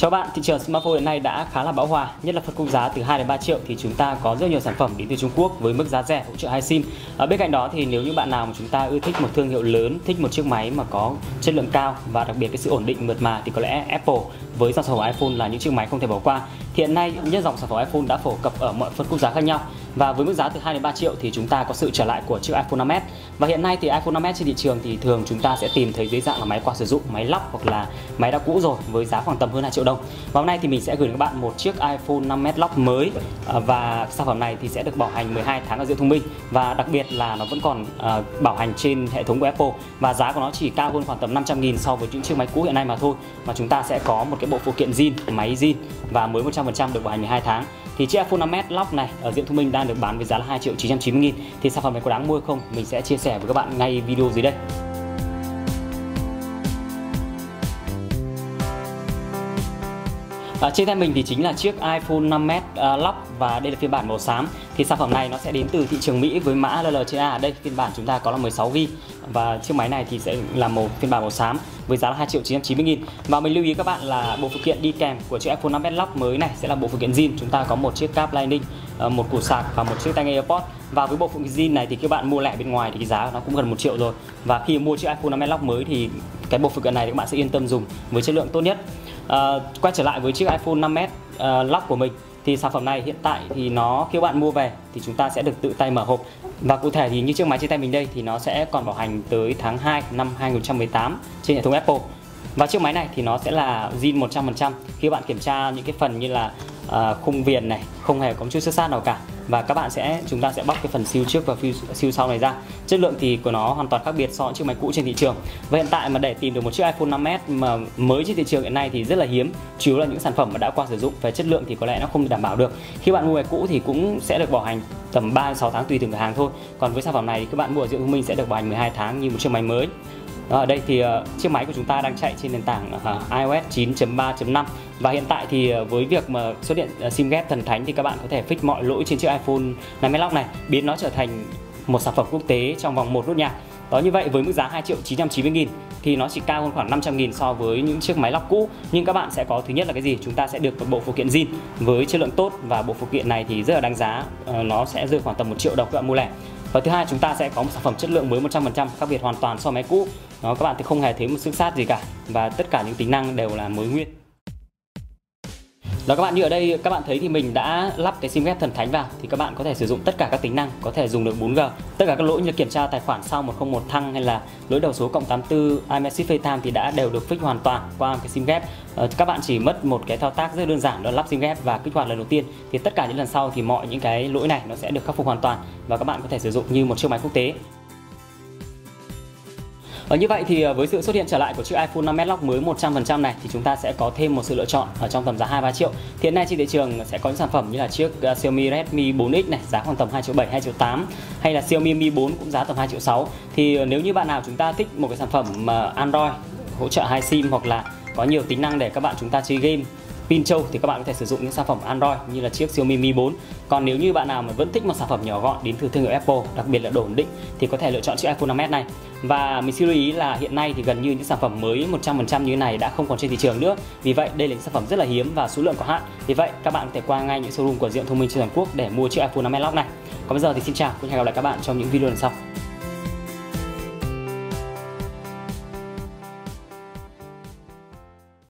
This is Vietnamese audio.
Chào bạn, thị trường smartphone hiện nay đã khá là bão hòa, nhất là phân khúc giá từ 2 đến 3 triệu thì chúng ta có rất nhiều sản phẩm đến từ Trung Quốc với mức giá rẻ hỗ trợ hai SIM. Ở bên cạnh đó thì nếu như bạn nào mà chúng ta ưa thích một thương hiệu lớn, thích một chiếc máy mà có chất lượng cao và đặc biệt cái sự ổn định mượt mà thì có lẽ Apple với dòng sản phẩm iPhone là những chiếc máy không thể bỏ qua. Hiện nay những dòng sản phẩm iPhone đã phổ cập ở mọi phân khúc giá khác nhau và với mức giá từ 2 đến 3 triệu thì chúng ta có sự trở lại của chiếc iPhone 5s. Và hiện nay thì iPhone 5s trên thị trường thì thường chúng ta sẽ tìm thấy dưới dạng là máy qua sử dụng, máy lắp hoặc là máy đã cũ rồi với giá khoảng tầm hơn 2 triệu đồng. Và hôm nay thì mình sẽ gửi đến các bạn một chiếc iPhone 5s lock mới à, và sản phẩm này thì sẽ được bảo hành 12 tháng ở giữa thông minh và đặc biệt là nó vẫn còn à, bảo hành trên hệ thống của Apple và giá của nó chỉ cao hơn khoảng tầm 500 nghìn so với những chiếc máy cũ hiện nay mà thôi mà chúng ta sẽ có một cái bộ phụ kiện zin, máy zin và mới 100% được bảo hành 12 tháng. Thì chiếc iPhone 5s lock này ở diện thông minh đang được bán với giá là 2 triệu 990 nghìn. Thì sản phẩm này có đáng mua không? Mình sẽ chia sẻ với các bạn ngay video dưới đây. À, trên tay mình thì chính là chiếc iPhone 5s uh, lock và đây là phiên bản màu xám. Thì sản phẩm này nó sẽ đến từ thị trường Mỹ với mã LLCA ở đây phiên bản chúng ta có là 16 GB và chiếc máy này thì sẽ là một phiên bản màu xám với giá là 2 triệu 990 nghìn. Và mình lưu ý các bạn là bộ phụ kiện đi kèm của chiếc iPhone 5s lock mới này sẽ là bộ phụ kiện zin. Chúng ta có một chiếc cáp Lightning ờ, một củ sạc và một chiếc tai nghe AirPods. Và với bộ phụ kiện zin này thì các bạn mua lẻ bên ngoài thì cái giá nó cũng gần một triệu rồi. Và khi mua chiếc iPhone 5s lock mới thì cái bộ phụ kiện này thì các bạn sẽ yên tâm dùng với chất lượng tốt nhất uh, quay trở lại với chiếc iPhone 5s uh, lock của mình. Thì sản phẩm này hiện tại thì nó khi bạn mua về thì chúng ta sẽ được tự tay mở hộp. Và cụ thể thì như chiếc máy trên tay mình đây thì nó sẽ còn bảo hành tới tháng 2 năm 2018 trên hệ thống Apple. Và chiếc máy này thì nó sẽ là zin 100% khi bạn kiểm tra những cái phần như là À, khung viền này, không hề có một chút xước sát nào cả. Và các bạn sẽ, chúng ta sẽ bóc cái phần siêu trước và siêu sau này ra. Chất lượng thì của nó hoàn toàn khác biệt so với chiếc máy cũ trên thị trường. Và hiện tại mà để tìm được một chiếc iPhone 5s mà mới trên thị trường hiện nay thì rất là hiếm, chủ yếu là những sản phẩm mà đã qua sử dụng. Về chất lượng thì có lẽ nó không đảm bảo được. Khi bạn mua máy cũ thì cũng sẽ được bảo hành tầm 3 6 tháng tùy từng cửa hàng thôi. Còn với sản phẩm này thì các bạn mua ở diệu thông minh sẽ được bảo hành 12 tháng như một chiếc máy mới ở đây thì uh, chiếc máy của chúng ta đang chạy trên nền tảng uh, iOS 9.3.5 và hiện tại thì uh, với việc mà xuất hiện uh, sim ghép thần thánh thì các bạn có thể fix mọi lỗi trên chiếc iPhone 5 Lock này biến nó trở thành một sản phẩm quốc tế trong vòng một nốt nhạc. Đó như vậy với mức giá 2 triệu 990 nghìn thì nó chỉ cao hơn khoảng 500 nghìn so với những chiếc máy lọc cũ. Nhưng các bạn sẽ có thứ nhất là cái gì? Chúng ta sẽ được một bộ phụ kiện zin với chất lượng tốt và bộ phụ kiện này thì rất là đáng giá. Nó sẽ rơi khoảng tầm 1 triệu đồng các bạn mua lẻ và thứ hai, chúng ta sẽ có một sản phẩm chất lượng mới 100% khác biệt hoàn toàn so với máy cũ. Nó các bạn thì không hề thấy một xước sát gì cả. Và tất cả những tính năng đều là mới nguyên đó, các bạn như ở đây, các bạn thấy thì mình đã lắp cái sim ghép thần thánh vào. Thì các bạn có thể sử dụng tất cả các tính năng, có thể dùng được 4G tất cả các lỗi như kiểm tra tài khoản sau 101 thăng hay là lỗi đầu số cộng 84 iMessage FaceTime thì đã đều được fix hoàn toàn qua cái sim ghép. Ờ, các bạn chỉ mất một cái thao tác rất đơn giản đó là lắp sim ghép và kích hoạt lần đầu tiên. Thì tất cả những lần sau thì mọi những cái lỗi này nó sẽ được khắc phục hoàn toàn và các bạn có thể sử dụng như một chiếc máy quốc tế ở như vậy thì ờ, với sự xuất hiện trở lại của chiếc iPhone 5s Lock mới 100% này thì chúng ta sẽ có thêm một sự lựa chọn ở trong tầm giá 2 3 triệu. Thì hiện nay trên thị trường sẽ có những sản phẩm như là chiếc ờ, Xiaomi Redmi 4X này giá khoảng tầm 2 triệu 7, 2 triệu 8 hay là Xiaomi Mi 4 cũng giá tầm 2 triệu 6. Thì nếu như bạn nào chúng ta thích một cái sản phẩm mà Android hỗ trợ hai sim hoặc là có nhiều tính năng để các bạn chúng ta chơi game pin trâu thì các bạn có thể sử dụng những sản phẩm Android như là chiếc Xiaomi Mi 4. Còn nếu như bạn nào mà vẫn thích một sản phẩm nhỏ gọn đến từ thương hiệu Apple, đặc biệt là độ ổn định thì có thể lựa chọn chiếc iPhone 5s này. Và mình xin lưu ý là hiện nay thì gần như những sản phẩm mới 100% như thế này đã không còn trên thị trường nữa. Vì vậy đây là những sản phẩm rất là hiếm và số lượng có hạn. Vì vậy các bạn có thể qua ngay những showroom của Diệu Thông minh trên toàn quốc để mua chiếc iPhone 5s Lock này. Còn bây giờ thì xin chào, và hẹn gặp lại các bạn trong những video lần sau.